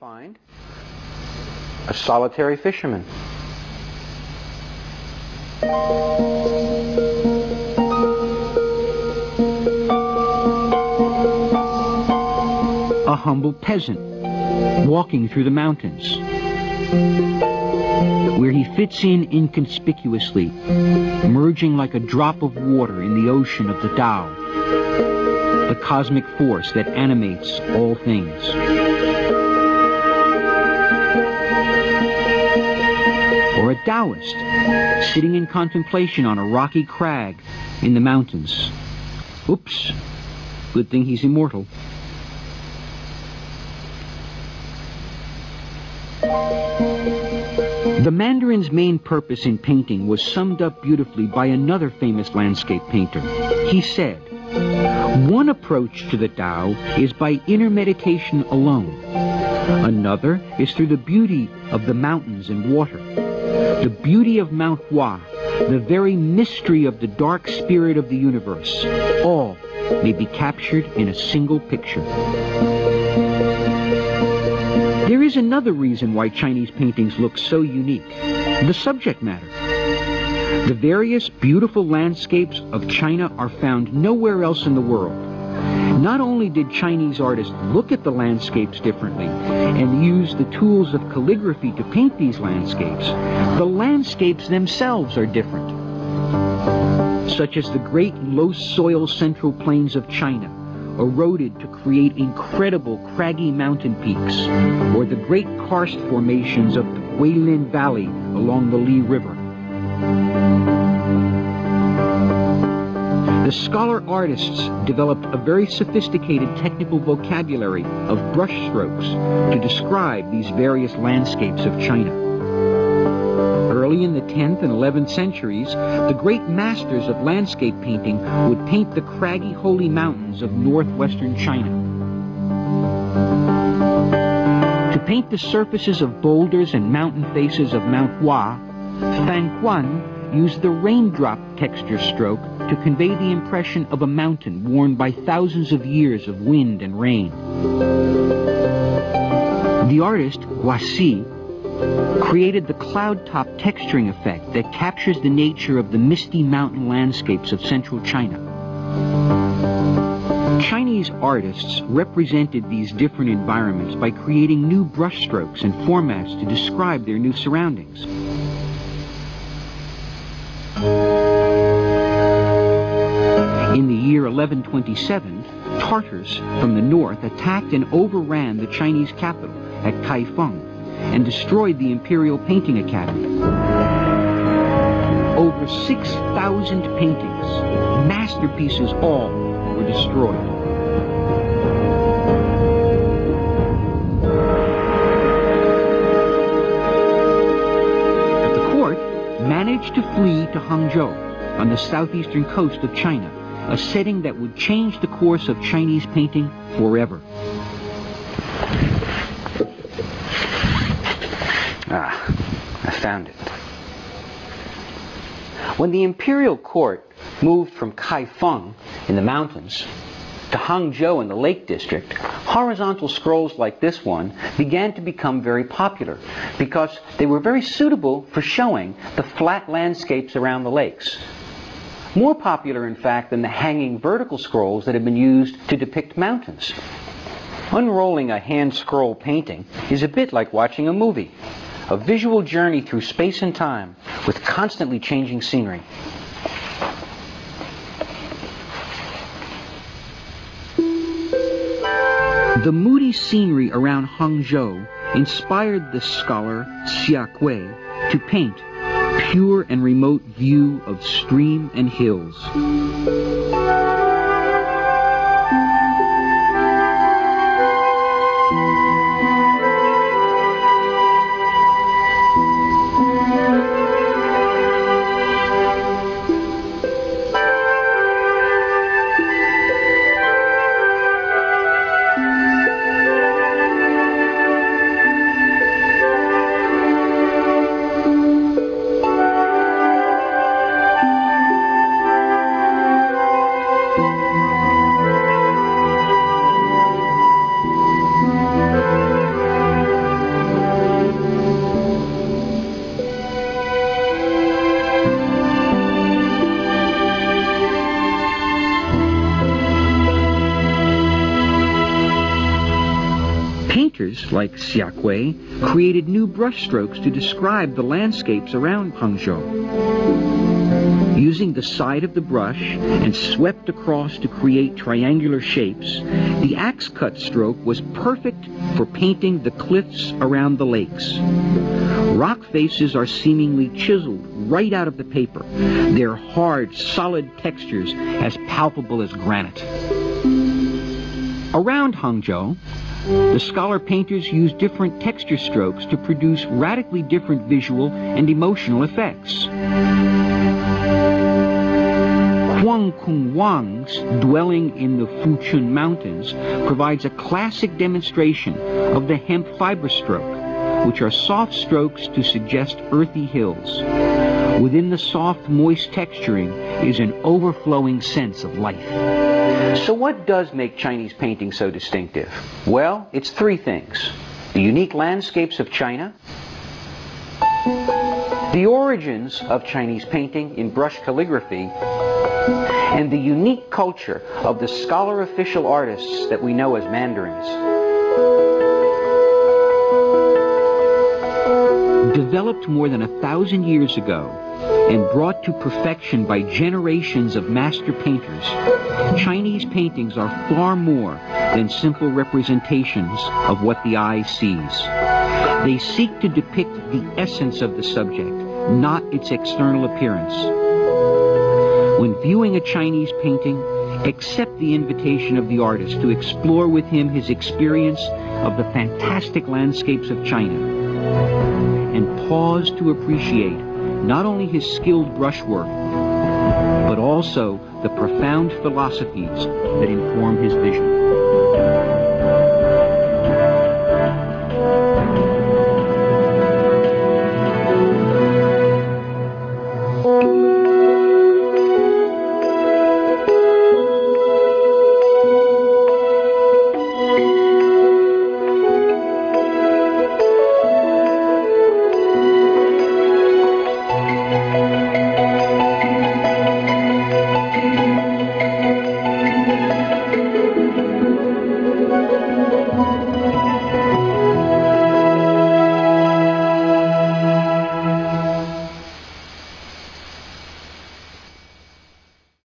Find a solitary fisherman. A humble peasant walking through the mountains where he fits in inconspicuously, merging like a drop of water in the ocean of the Tao, the cosmic force that animates all things. Taoist, sitting in contemplation on a rocky crag in the mountains. Oops, good thing he's immortal. The Mandarin's main purpose in painting was summed up beautifully by another famous landscape painter. He said, One approach to the Tao is by inner meditation alone. Another is through the beauty of the mountains and water. The beauty of Mount Hua, the very mystery of the dark spirit of the universe, all may be captured in a single picture. There is another reason why Chinese paintings look so unique. The subject matter. The various beautiful landscapes of China are found nowhere else in the world. Not only did Chinese artists look at the landscapes differently and use the tools of calligraphy to paint these landscapes, the landscapes themselves are different. Such as the great loess-soil central plains of China, eroded to create incredible craggy mountain peaks, or the great karst formations of the Guilin Valley along the Li River. The scholar artists developed a very sophisticated technical vocabulary of brushstrokes to describe these various landscapes of China. Early in the 10th and 11th centuries, the great masters of landscape painting would paint the craggy holy mountains of northwestern China. To paint the surfaces of boulders and mountain faces of Mount Hua, Fan Kuan used the raindrop texture stroke to convey the impression of a mountain worn by thousands of years of wind and rain. The artist, Guo Xi, created the cloud-top texturing effect that captures the nature of the misty mountain landscapes of central China. Chinese artists represented these different environments by creating new brushstrokes and formats to describe their new surroundings. In the year 1127, Tartars from the north attacked and overran the Chinese capital at Kaifeng and destroyed the Imperial Painting Academy. Over 6,000 paintings, masterpieces all, were destroyed. Hangzhou on the southeastern coast of China, a setting that would change the course of Chinese painting forever. Ah, I found it. When the imperial court moved from Kaifeng in the mountains to Hangzhou in the Lake District, horizontal scrolls like this one began to become very popular because they were very suitable for showing the flat landscapes around the lakes. More popular, in fact, than the hanging vertical scrolls that had been used to depict mountains. Unrolling a hand scroll painting is a bit like watching a movie a visual journey through space and time with constantly changing scenery. The moody scenery around Hangzhou inspired the scholar Xia Gui to paint pure and remote view of stream and hills. Painters like Xia Gui created new brushstrokes to describe the landscapes around Hangzhou. Using the side of the brush and swept across to create triangular shapes, the axe cut stroke was perfect for painting the cliffs around the lakes. Rock faces are seemingly chiseled right out of the paper, their hard, solid textures as palpable as granite. Around Hangzhou, the scholar painters use different texture strokes to produce radically different visual and emotional effects. Huang Kung Wang's dwelling in the Fuchun Mountains provides a classic demonstration of the hemp fiber stroke, which are soft strokes to suggest earthy hills. Within the soft, moist texturing is an overflowing sense of life. So what does make Chinese painting so distinctive? Well, it's three things. The unique landscapes of China, the origins of Chinese painting in brush calligraphy, and the unique culture of the scholar official artists that we know as mandarins. Developed more than a thousand years ago, and brought to perfection by generations of master painters, Chinese paintings are far more than simple representations of what the eye sees. They seek to depict the essence of the subject, not its external appearance. When viewing a Chinese painting, accept the invitation of the artist to explore with him his experience of the fantastic landscapes of China and pause to appreciate not only his skilled brushwork, but also the profound philosophies that inform his vision.